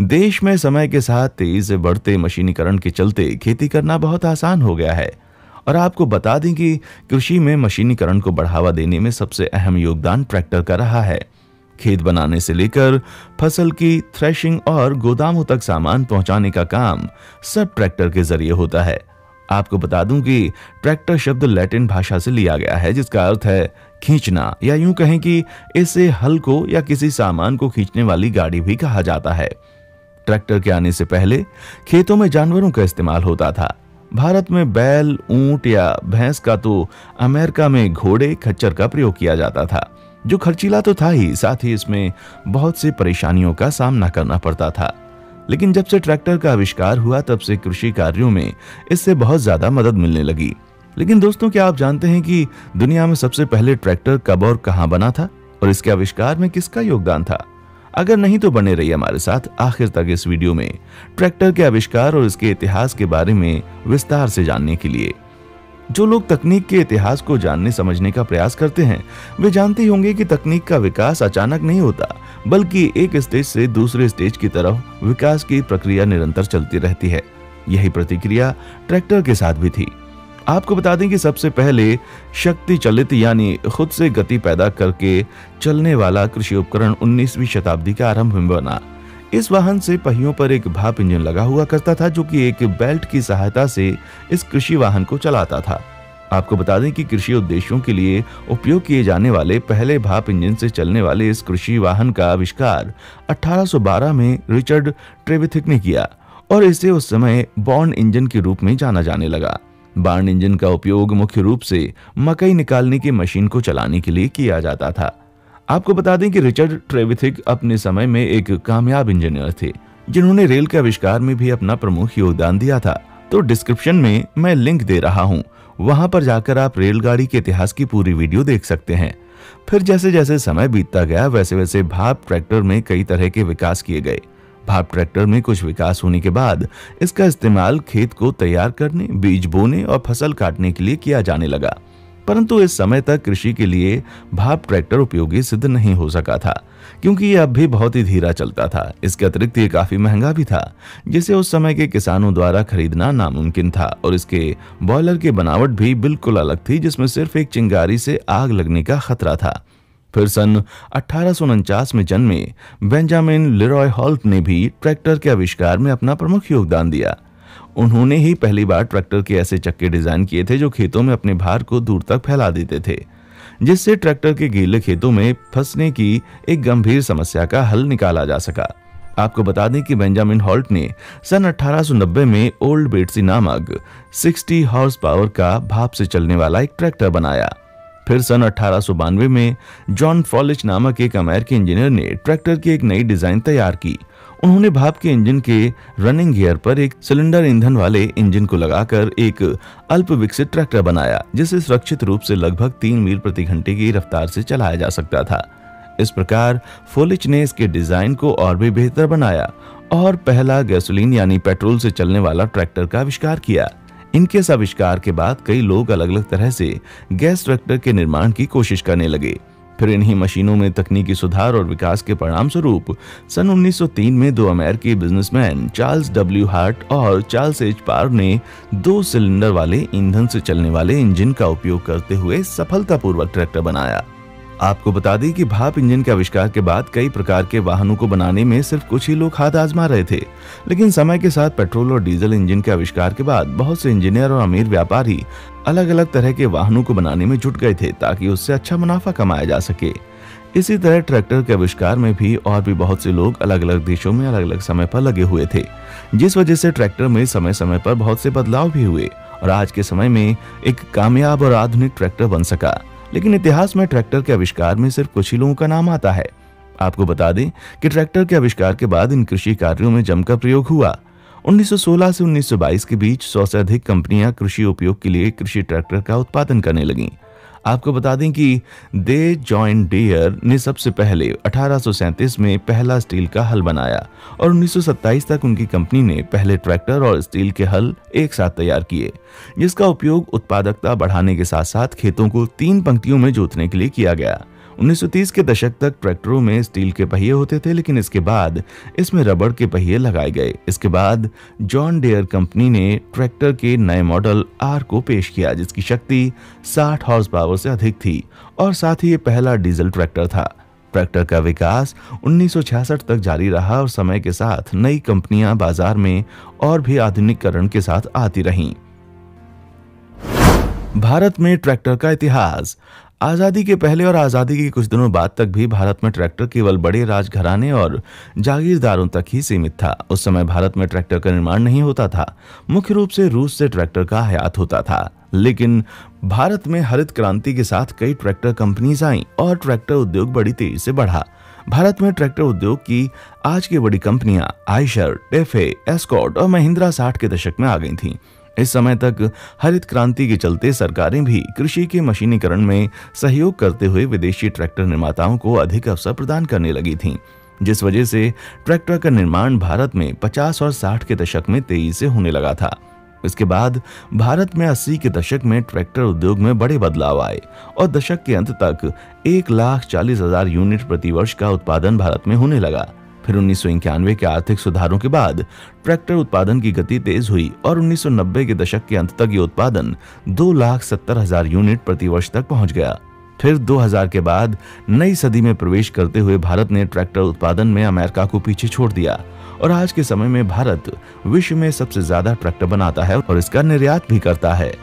देश में समय के साथ तेज बढ़ते मशीनीकरण के चलते खेती करना बहुत आसान हो गया है। और आपको बता दें कि कृषि में मशीनीकरण को बढ़ावा देने में सबसे अहम योगदान ट्रैक्टर का रहा है। खेत बनाने से लेकर फ़सल की थ्रेशिंग और गोदामों तक सामान पहुँचाने का काम सब ट्रैक्टर के ज़रिए होता है। आपको बता दूँ कि ट्रैक्टर शब्द लैटिन भाषा से लिया गया है, जिसका अर्थ है खींचना, या यूँ कहें कि इसे हल को या किसी सामान को खींचने वाली गाड़ी भी कहा जाता है। ट्रैक्टर के आने से पहले खेतों में जानवरों का इस्तेमाल होता था। भारत में बैल, ऊँट या भैंस का तो अमेरिका में घोड़े, खच्चर का प्रयोग किया जाता था। जो खर्चीला तो था ही, साथ ही इसमें बहुत सी परेशानियों का सामना करना पड़ता था। लेकिन जब से ट्रैक्टर का आविष्कार हुआ, तब से कृषि कार्यों में इससे बहुत ज़्यादा मदद मिलने लगी। लेकिन दोस्तों, क्या आप जानते हैं कि दुनिया में सबसे पहले ट्रैक्टर कब और कहाँ बना था? और इसके आविष्कार में किसका योगदान था? अगर नहीं तो बने रहिए हमारे साथ आखिर तक इस वीडियो में, ट्रैक्टर के आविष्कार और इसके इतिहास के बारे में विस्तार से जानने के लिए। जो लोग तकनीक के इतिहास को जानने समझने का प्रयास करते हैं, वे जानते होंगे कि तकनीक का विकास अचानक नहीं होता, बल्कि एक स्टेज से दूसरे स्टेज की तरफ़ विकास की प्रक्रिया निरंतर चलती रहती है। यही प्रतिक्रिया ट्रैक्टर के साथ भी थी। आपको बता दें कि सबसे पहले शक्ति चलित यानी खुद से गति पैदा करके चलने वाला कृषि उपकरण 19वीं शताब्दी के आरंभ में बना। इस वाहन से पहियों पर एक भाप इंजन लगा हुआ करता था, जो कि एक बेल्ट की सहायता से इस कृषि वाहन को चलाता था। आपको बता दें कि कृषि उद्देश्यों के लिए उपयोग किए जाने वाले पहले भाप इंजन से चलने वाले इस कृषि वाहन का आविष्कार 1812 में रिचर्ड ट्रेविथिक ने किया और इसे उस समय बॉन्ड इंजन के रूप में जाना जाने लगा। बार्न इंजन का उपयोग मुख्य रूप से मकई निकालने की मशीन को चलाने के लिए किया जाता था। आपको बता दें कि रिचर्ड ट्रेविथिक अपने समय में एक कामयाब इंजीनियर थे, जिन्होंने रेल के आविष्कार में भी अपना प्रमुख योगदान दिया था। तो डिस्क्रिप्शन में मैं लिंक दे रहा हूँ। वहाँ पर जाकर आप रेलगाड़ी के इतिहास की पूरी वीडियो देख सकते हैं। फिर जैसे जैसे समय बीतता गया वैसे वैसे भाप ट्रैक्टर में कई तरह के विकास किए गए। भाप ट्रैक्टर में कुछ विकास होने के बाद इसका इस्तेमाल खेत को तैयार करने, बीज बोने और फ़सल काटने के लिए किया जाने लगा। परंतु इस समय तक कृषि के लिए भाप ट्रैक्टर उपयोगी सिद्ध नहीं हो सका था, क्योंकि ये अब भी बहुत ही धीरा चलता था। इसके अतिरिक्त ये काफ़ी महँगा भी था, जिसे उस समय के किसानों द्वारा खरीदना नामुमकिन था, और इसके बॉयलर की बनावट भी बिल्कुल अलग थी, जिसमें सिर्फ़ एक चिंगारी से आग लगने का खतरा था। फिर सन अठारह में जन्मे, बेंजामिन लिरॉय हॉल्ट ने भी ट्रैक्टर के आविष्कार में अपना प्रमुख योगदान दिया। उन्होंने ही पहली बार ट्रैक्टर के ऐसे चक्के डिज़ाइन किए थे जो खेतों में अपने भार को दूर तक फैला देते थे, जिससे ट्रैक्टर के गीले खेतों में फंसने की एक गंभीर समस्या का हल निकाला जा सका। आपको बता दें कि बेंजामिन हॉल्ट ने सन 1890 में ओल्ड बेटसी नामक 60 हॉर्स पावर का भाप से चलने वाला एक ट्रैक्टर बनाया। फिर सन अठारह सौ बानवे में जॉन फॉलिच नामक एक अमेरिकी इंजीनियर ने ट्रैक्टर की एक नई डिज़ाइन तैयार की। उन्होंने भाप के इंजन के रनिंग गियर पर एक सिलेंडर ईंधन वाले इंजन को लगाकर एक अल्प विकसित ट्रैक्टर बनाया, जिसे सुरक्षित रूप से लगभग तीन मील प्रति घंटे की रफ्तार से चलाया जा सकता था। इस प्रकार फोलिच ने इसके डिज़ाइन को और भी बेहतर बनाया और पहला गैसोलीन यानी पेट्रोल से चलने वाला ट्रैक्टर का आविष्कार किया। इनके इस आविष्कार के बाद कई लोग अलग अलग तरह से गैस ट्रैक्टर के निर्माण की कोशिश करने लगे। फिर इन्हीं मशीनों में तकनीकी सुधार और विकास के परिणाम स्वरूप सन 1903 में दो अमेरिकी बिजनेसमैन चार्ल्स डब्ल्यू हार्ट और चार्ल्स एच पार ने दो सिलेंडर वाले ईंधन से चलने वाले इंजन का उपयोग करते हुए सफलतापूर्वक ट्रैक्टर बनाया। आपको बता दें कि भाप इंजन के आविष्कार के बाद कई प्रकार के वाहनों को बनाने में सिर्फ़ कुछ ही लोग हाथ आजमा रहे थे। लेकिन समय के साथ पेट्रोल और डीजल इंजन के आविष्कार के बाद बहुत से इंजीनियर और अमीर व्यापारी अलग अलग तरह के वाहनों को बनाने में जुट गए थे ताकि उससे अच्छा मुनाफा कमाया जा सके। इसी तरह ट्रैक्टर के आविष्कार में भी और भी बहुत से लोग अलग अलग देशों में अलग अलग समय पर लगे हुए थे, जिस वजह से ट्रैक्टर में समय समय पर बहुत से बदलाव भी हुए और आज के समय में एक कामयाब और आधुनिक ट्रैक्टर बन सका। लेकिन इतिहास में ट्रैक्टर के आविष्कार में सिर्फ़ कुछ ही लोगों का नाम आता है। आपको बता दें कि ट्रैक्टर के आविष्कार के बाद इन कृषि कार्यों में जमकर प्रयोग हुआ। 1916 से 1922 के बीच सौ से अधिक कंपनियाँ कृषि उपयोग के लिए कृषि ट्रैक्टर का उत्पादन करने लगीं। आपको बता दें कि दे जॉइन डेयर ने सबसे पहले अठारह में पहला स्टील का हल बनाया और 1927 तक उनकी कंपनी ने पहले ट्रैक्टर और स्टील के हल एक साथ तैयार किए, जिसका उपयोग उत्पादकता बढ़ाने के साथ साथ खेतों को तीन पंक्तियों में जोतने के लिए किया गया। 1930 के दशक तक ट्रैक्टरों में स्टील के पहिए होते थे, लेकिन इसके बाद इसमें रबड़ के पहिए लगाए गए। इसके बाद जॉन डेयर कंपनी ने ट्रैक्टर के नए मॉडल आर को पेश किया, जिसकी शक्ति 60 हॉर्स पावर से अधिक थी, और साथ ही ये पहला डीजल ट्रैक्टर था। ट्रैक्टर का विकास 1966 तक जारी रहा और समय के साथ नई कंपनियाँ बाज़ार में और भी आधुनिकरण के साथ आती रहीं। भारत में ट्रैक्टर का इतिहास। आज़ादी के पहले और आज़ादी के कुछ दिनों बाद तक भी भारत में ट्रैक्टर केवल बड़े राजघराने और जागीरदारों तक ही सीमित था। उस समय भारत में ट्रैक्टर का निर्माण नहीं होता था। मुख्य रूप से रूस से ट्रैक्टर का हयात होता था। लेकिन भारत में हरित क्रांति के साथ कई ट्रैक्टर कंपनीज़ आई और ट्रैक्टर उद्योग बड़ी तेज़ी से बढ़ा। भारत में ट्रैक्टर उद्योग की आज की बड़ी कंपनियाँ आयशर टेफे एस्कॉट और महिंद्रा साठ के दशक में आ गई थीं। इस समय तक हरित क्रांति के चलते सरकारें भी कृषि के मशीनीकरण में सहयोग करते हुए विदेशी ट्रैक्टर निर्माताओं को अधिक अवसर प्रदान करने लगी थीं, जिस वजह से ट्रैक्टर का निर्माण भारत में 50 और 60 के दशक में तेज़ी से होने लगा था। इसके बाद भारत में 80 के दशक में ट्रैक्टर उद्योग में बड़े बदलाव आए और दशक के अंत तक एक लाख चालीस हज़ार यूनिट प्रति वर्ष का उत्पादन भारत में होने लगा। फिर उन्नीस के आर्थिक सुधारों के बाद ट्रैक्टर उत्पादन की गति तेज हुई और 1990 के दशक के अंत तक ये उत्पादन दो लाख सत्तर हज़ार यूनिट प्रति वर्ष तक पहुँच गया। फिर 2000 के बाद नई सदी में प्रवेश करते हुए भारत ने ट्रैक्टर उत्पादन में अमेरिका को पीछे छोड़ दिया और आज के समय में भारत विश्व में सबसे ज़्यादा ट्रैक्टर बनाता है और इसका निर्यात भी करता है।